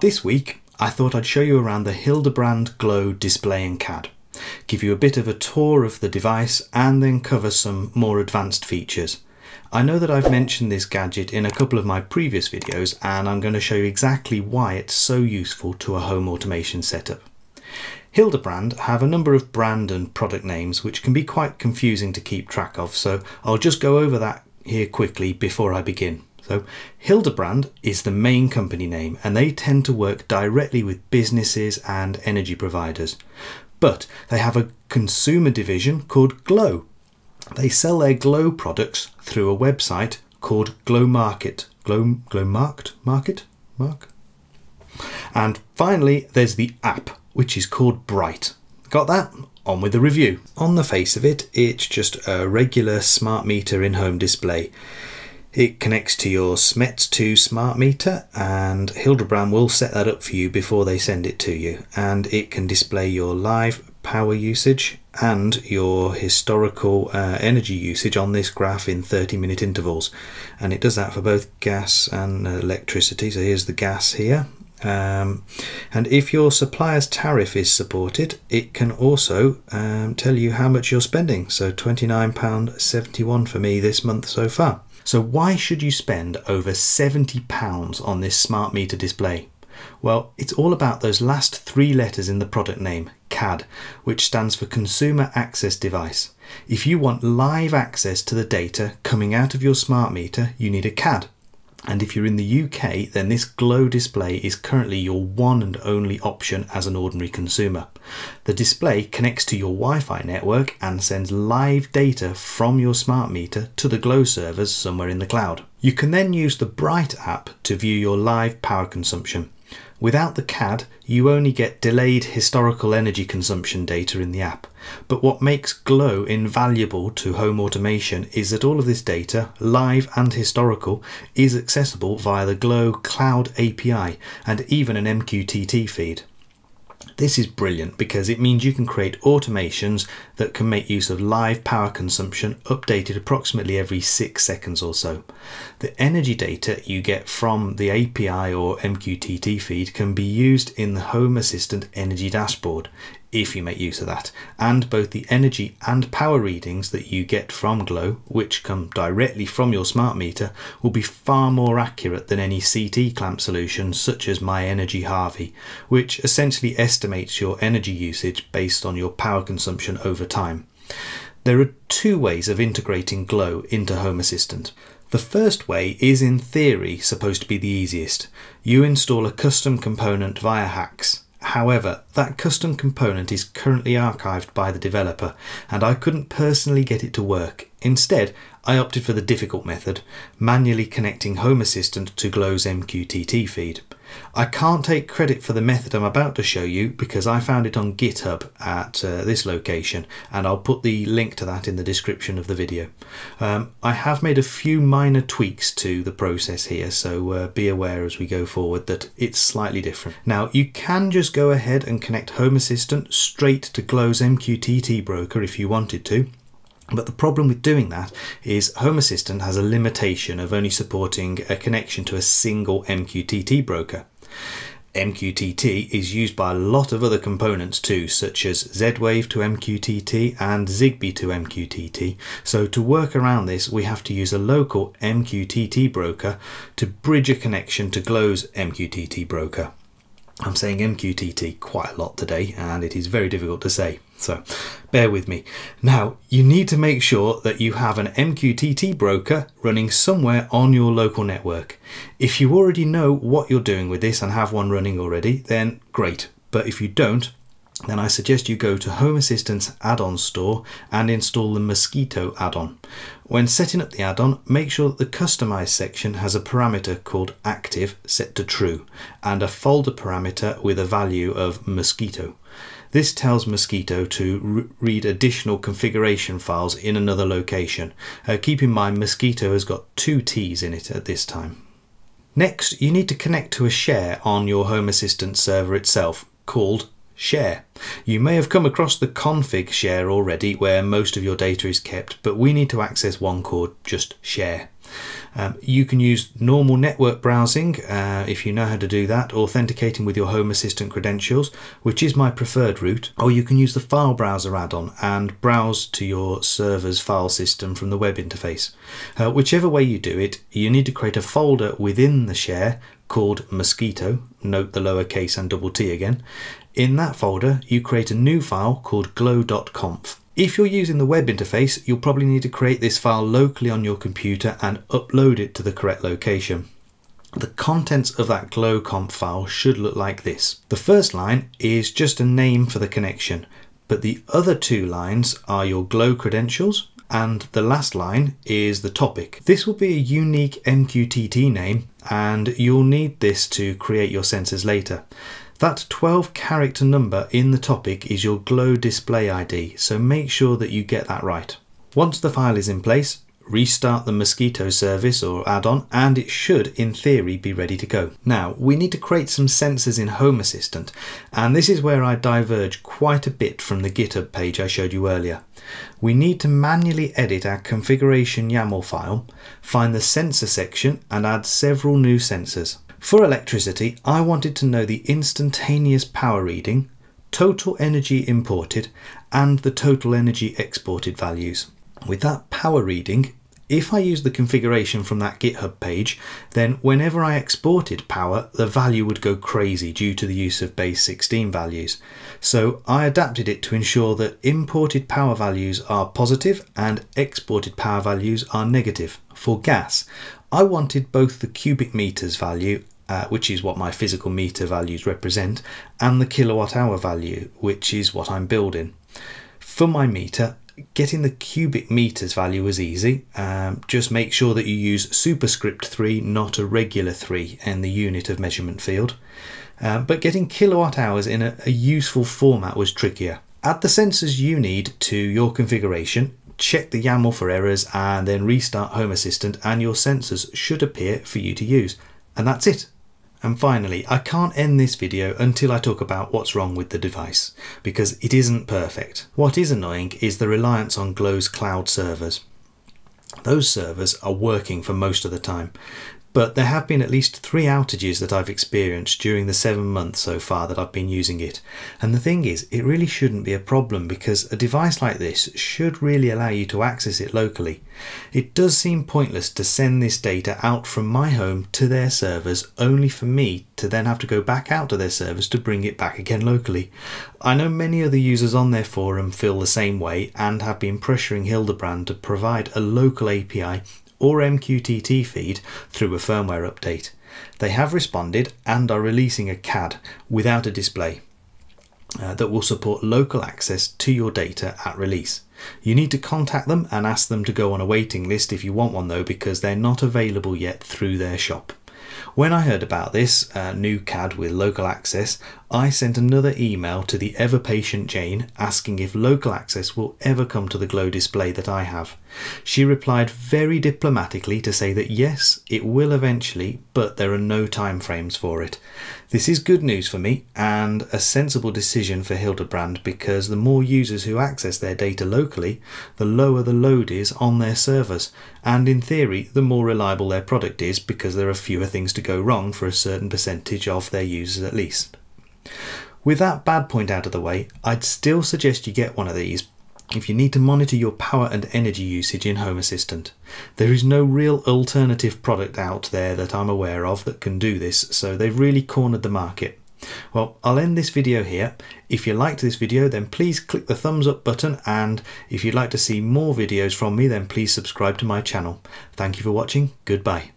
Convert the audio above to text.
This week, I thought I'd show you around the Hildebrand Glow display in CAD, give you a bit of a tour of the device and then cover some more advanced features. I know that I've mentioned this gadget in a couple of my previous videos and I'm going to show you exactly why it's so useful to a home automation setup. Hildebrand have a number of brand and product names which can be quite confusing to keep track of so I'll just go over that here quickly before I begin. So Hildebrand is the main company name and they tend to work directly with businesses and energy providers. But they have a consumer division called Glow. They sell their Glow products through a website called Glowmarkt. Glow Glow Market Market Mark. And finally there's the app which is called Bright. Got that? On with the review. On the face of it, it's just a regular smart meter in home display. It connects to your SMETS2 smart meter and Hildebrand will set that up for you before they send it to you and it can display your live power usage and your historical uh, energy usage on this graph in 30 minute intervals and it does that for both gas and electricity so here's the gas here um, and if your supplier's tariff is supported, it can also um, tell you how much you're spending. So £29.71 for me this month so far. So why should you spend over £70 on this smart meter display? Well, it's all about those last three letters in the product name, CAD, which stands for Consumer Access Device. If you want live access to the data coming out of your smart meter, you need a CAD. And if you're in the UK, then this glow display is currently your one and only option as an ordinary consumer. The display connects to your Wi-Fi network and sends live data from your smart meter to the glow servers somewhere in the cloud. You can then use the Bright app to view your live power consumption. Without the CAD, you only get delayed historical energy consumption data in the app. But what makes Glow invaluable to home automation is that all of this data, live and historical, is accessible via the Glow Cloud API and even an MQTT feed. This is brilliant because it means you can create automations that can make use of live power consumption updated approximately every six seconds or so. The energy data you get from the API or MQTT feed can be used in the Home Assistant Energy Dashboard if you make use of that. And both the energy and power readings that you get from Glow, which come directly from your smart meter, will be far more accurate than any CT clamp solution such as myenergi Harvi, which essentially estimates your energy usage based on your power consumption over time. There are two ways of integrating Glow into Home Assistant. The first way is in theory supposed to be the easiest. You install a custom component via HACS However, that custom component is currently archived by the developer and I couldn't personally get it to work. Instead, I opted for the difficult method, manually connecting Home Assistant to Glow's MQTT feed. I can't take credit for the method I'm about to show you because I found it on GitHub at uh, this location and I'll put the link to that in the description of the video. Um, I have made a few minor tweaks to the process here so uh, be aware as we go forward that it's slightly different. Now you can just go ahead and connect Home Assistant straight to Glow's MQTT broker if you wanted to but the problem with doing that is Home Assistant has a limitation of only supporting a connection to a single MQTT broker. MQTT is used by a lot of other components too, such as Z-Wave to MQTT and Zigbee to MQTT. So to work around this, we have to use a local MQTT broker to bridge a connection to Glow's MQTT broker. I'm saying MQTT quite a lot today and it is very difficult to say, so bear with me. Now, you need to make sure that you have an MQTT broker running somewhere on your local network. If you already know what you're doing with this and have one running already, then great. But if you don't, then I suggest you go to Home Assistant's add-on store and install the Mosquitto add-on. When setting up the add-on, make sure that the Customize section has a parameter called Active set to True and a folder parameter with a value of Mosquitto. This tells Mosquitto to read additional configuration files in another location. Uh, keep in mind Mosquitto has got two T's in it at this time. Next, you need to connect to a share on your Home Assistant server itself called share. You may have come across the config share already where most of your data is kept, but we need to access one called just share. Um, you can use normal network browsing uh, if you know how to do that, authenticating with your Home Assistant credentials, which is my preferred route, or you can use the file browser add-on and browse to your server's file system from the web interface. Uh, whichever way you do it, you need to create a folder within the share called Mosquitto, note the lowercase and double T again. In that folder, you create a new file called glow.conf. If you're using the web interface, you'll probably need to create this file locally on your computer and upload it to the correct location. The contents of that glow.conf file should look like this. The first line is just a name for the connection, but the other two lines are your glow credentials and the last line is the topic. This will be a unique MQTT name and you'll need this to create your sensors later. That 12 character number in the topic is your Glow display ID, so make sure that you get that right. Once the file is in place, restart the Mosquitto service or add-on and it should in theory be ready to go. Now we need to create some sensors in Home Assistant and this is where I diverge quite a bit from the GitHub page I showed you earlier. We need to manually edit our configuration YAML file, find the sensor section and add several new sensors. For electricity, I wanted to know the instantaneous power reading, total energy imported, and the total energy exported values. With that power reading, if I use the configuration from that GitHub page, then whenever I exported power, the value would go crazy due to the use of base 16 values. So I adapted it to ensure that imported power values are positive and exported power values are negative. For gas, I wanted both the cubic meters value uh, which is what my physical meter values represent, and the kilowatt hour value, which is what I'm building. For my meter, getting the cubic meters value was easy. Um, just make sure that you use superscript 3, not a regular 3 in the unit of measurement field. Um, but getting kilowatt hours in a, a useful format was trickier. Add the sensors you need to your configuration, check the YAML for errors, and then restart Home Assistant, and your sensors should appear for you to use. And that's it. And finally, I can't end this video until I talk about what's wrong with the device, because it isn't perfect. What is annoying is the reliance on Glow's cloud servers. Those servers are working for most of the time, but there have been at least three outages that I've experienced during the seven months so far that I've been using it. And the thing is, it really shouldn't be a problem because a device like this should really allow you to access it locally. It does seem pointless to send this data out from my home to their servers only for me to then have to go back out to their servers to bring it back again locally. I know many other users on their forum feel the same way and have been pressuring Hildebrand to provide a local API or MQTT feed through a firmware update. They have responded and are releasing a CAD without a display uh, that will support local access to your data at release. You need to contact them and ask them to go on a waiting list if you want one though because they're not available yet through their shop. When I heard about this uh, new CAD with local access, I sent another email to the ever patient Jane asking if local access will ever come to the Glow display that I have. She replied very diplomatically to say that yes, it will eventually, but there are no time frames for it. This is good news for me and a sensible decision for Hildebrand because the more users who access their data locally, the lower the load is on their servers, and in theory, the more reliable their product is because there are fewer things to go wrong for a certain percentage of their users at least. With that bad point out of the way, I'd still suggest you get one of these if you need to monitor your power and energy usage in Home Assistant. There is no real alternative product out there that I'm aware of that can do this, so they've really cornered the market. Well, I'll end this video here. If you liked this video, then please click the thumbs up button, and if you'd like to see more videos from me, then please subscribe to my channel. Thank you for watching. Goodbye.